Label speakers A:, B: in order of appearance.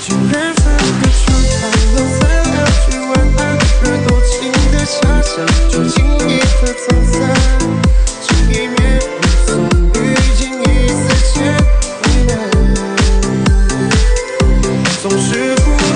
A: 竟然分不出寒冷，三两句晚安，而多情的遐想，就轻易的走散。一面，遇见一为难，总是不。